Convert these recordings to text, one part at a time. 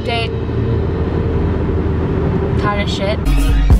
update kind of shit.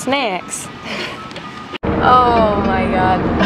snacks. Oh my god.